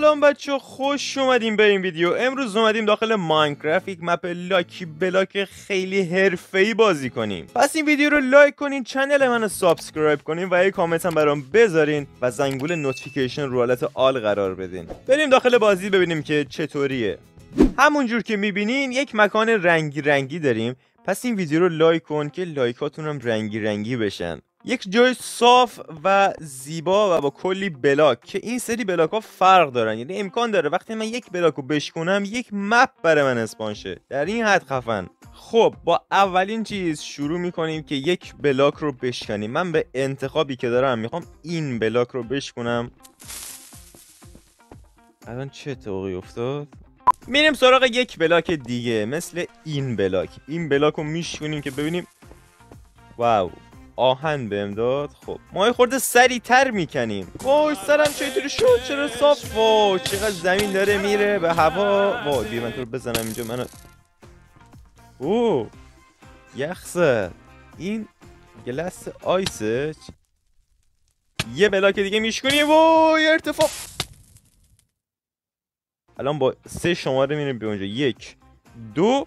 سلام بچه خوش اومدیم به این ویدیو. امروز اومدیم داخل ماینکرافت یک map lucky block خیلی حرفه‌ای بازی کنیم. پس این ویدیو رو like کنین channel منو subscribe کنین و یه کامنت هم برام بذارین و زنگوله notification رو حالت all قرار بدین. بریم داخل بازی ببینیم که چطوریه. همونجور که می‌بینین یک مکان رنگی رنگی داریم. پس این ویدیو رو like کن که like اتون هم رنگی رنگی بشن. یک جای صاف و زیبا و با کلی block که این سری block ها فرق دارن. یعنی امکان داره وقتی من یک block رو بشکنم یک map برای من spawn شه. در این حد خفن. خب با اولین چیز شروع می‌کنیم که یک block رو بشکنیم. من به انتخابی که دارم می‌خوام این block رو بشکنم. الان چه اتفاقی افتاد؟ میریم سراغ یک block دیگه مثل این block. این block رو میشکنیم که ببینیم. wow. آهن بهم داد. خب ما خورده سریعتر می‌کنیم. وای سرم چطوری شد؟ چرا صاف؟ وای چقدر زمین داره میره به هوا. وای بیا من تو رو بزنم اینجا منو او یخ این گلس آیسه. یه بلاک دیگه میشکنیم وای ارتفاع. الان با سه شماره میریم به اونجا. یک دو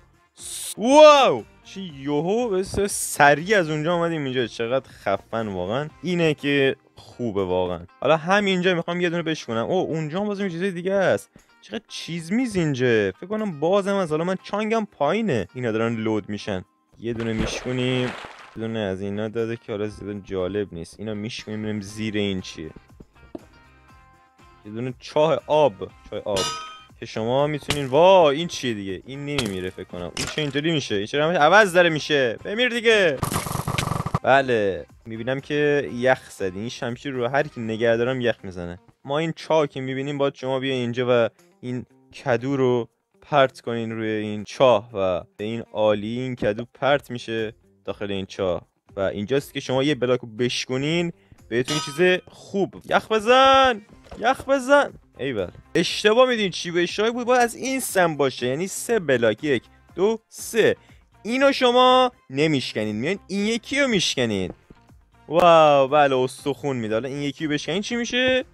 واو! چی یوهو بس سریع از اونجا اومدیم اینجا. چقدر خفن واقعا. اینه که خوبه واقعا. حالا همینجا می‌خوام یه دونه بشکنم او اونجا هم بازم چیزای دیگه است. چقدر چیز میز اینجا. فکر کنم بازم از حالا من چانگم پایینه. اینا دارن لود میشن. یه دونه میشکنیم یه دونه از اینا داده که حالا جالب نیست. اینا میشکنیم ببینیم زیر این چیه. یه دونه چاه آب. چاه آب. که شما می‌تونین وا این چیه دیگه؟ این نمیمیره فکر کنم. این چه اینطوری میشه؟ این چرا عوض داره میشه. بمیر دیگه. بله. می‌بینم که یخ زدی. این شمشیر رو هر کی نگه دارم یخ می‌زنه. ما این چاه که می‌بینیم باید شما بیا اینجا و این کدو رو پرت کنین روی این چاه و به این عالی این کدو پرت میشه داخل این چاه. و اینجاست که شما یه بلاک بشکنین بهتون چیز خوب. یخ بزن! یخ بزن! ایول. اشتباه میدین چی به اشتباه بود باید از این سم باشه. یعنی سه بلاک یک دو سه. اینو شما نمیشکنین میان این یکی رو میشکنین واو بله استخون میده. حالا این یکی رو بشکنین چی میشه؟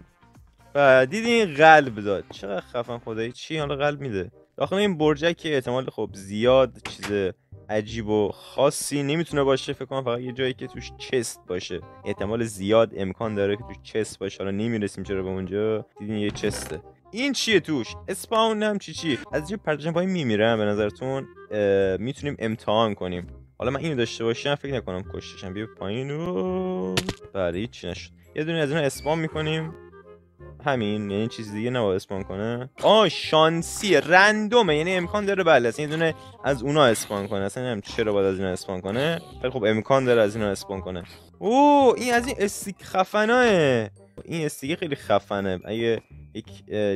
و دیدین قلب داد. چقدر خفن خدایی. چی حالا قلب میده؟ داخل این برجک احتمال خب زیاد چیز عجیب و خاصی نمی‌تونه باشه. فکر کنم فقط یه جایی که توش چست باشه. احتمال زیاد امکان داره که توش چست باشه. حالا نمی‌رسیم چرا به اونجا. دیدین یه چسته. این چیه توش؟ اسپاون هم چی چی؟ از اینجا پرتشن پایین میمیرم به نظرتون. می‌تونیم امتحان کنیم. حالا من اینو داشته باشم فکر نکنم کشتشم. بیا پایین. و بله هیچ نشد. یه دونه از اینا اسپام می‌کنیم. همین یعنی چیز دیگه نباید اسپان کنه. آه شانسی رندومه یعنی امکان داره بله اصلا یه دونه از اونا اسپان کنه. اصلا نمی‌دونم چرا باید از اینا اسپان کنه ولی خب امکان داره از اینا اسپان کنه. اوه این از این استیک خفناه. این استیک خیلی خفنه. اگه یک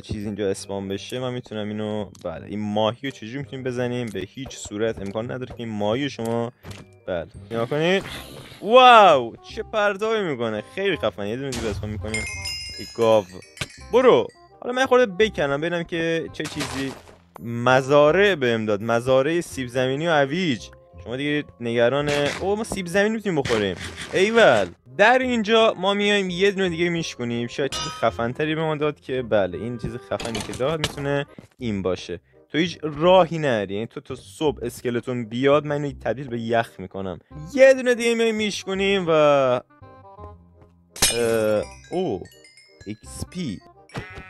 چیز اینجا اسپان بشه من می‌تونم اینو بله این ماهی رو چجوری می‌تونیم بزنیم؟ به هیچ صورت امکان نداره که این ماهی شما بله. نگاه کنید. واو چه پرتابی می‌کنه. خیلی خفنه. یه دونه دیگه اسپان می‌کنیم. گاو. برو. حالا من خورده بکنم ببینم که چه چیزی مزاره بهم داد. مزاره سیب زمینی و اویج شما دیگه نگران او ما سیب زمینی می‌تونیم بخوریم. ایول در اینجا ما میایم یه دونه دیگه میشکنیم شاید چیز خفنتری به ما داد که بله این چیز خفنی که داد می‌تونه این باشه. تو هیچ راهی نری. یعنی تو تا صبح اسکلتون بیاد من اینو تبدیل به یخ می‌کنم. یه دونه دیگه میایم میشکنیم و او. XP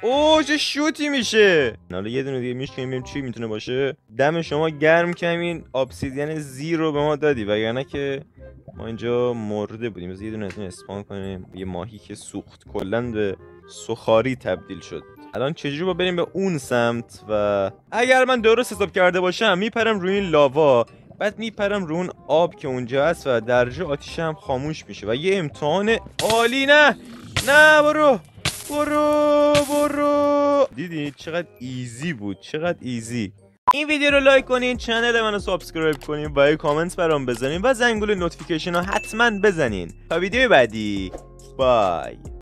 اوه چه شوتی میشه. حالا یه دونه دیگه میشه ببینیم چی می‌تونه باشه؟ دم شما گرم کمین. ابسیدین زیرو به ما دادی وگرنه که ما اینجا مرده بودیم. از یه دونه از این اسپان کنیم. یه ماهی که سوخت کلا به سخاری تبدیل شد. الان چجوری باید بریم به اون سمت و اگر من درست حساب کرده باشم میپرم روی این lava. بعد میپرم رو اون آب که اونجا هست و درجا آتیش هم خاموش میشه. و یه امتحان عالی. نه نه برو. برو برو. دیدی چقدر easy بود چقدر easy. این ویدیو رو like کنین channel منو subscribe کنین و یه کامنت برام بزنین و زنگوله notification رو حتما بزنین. تا ویدیو بعدی بای.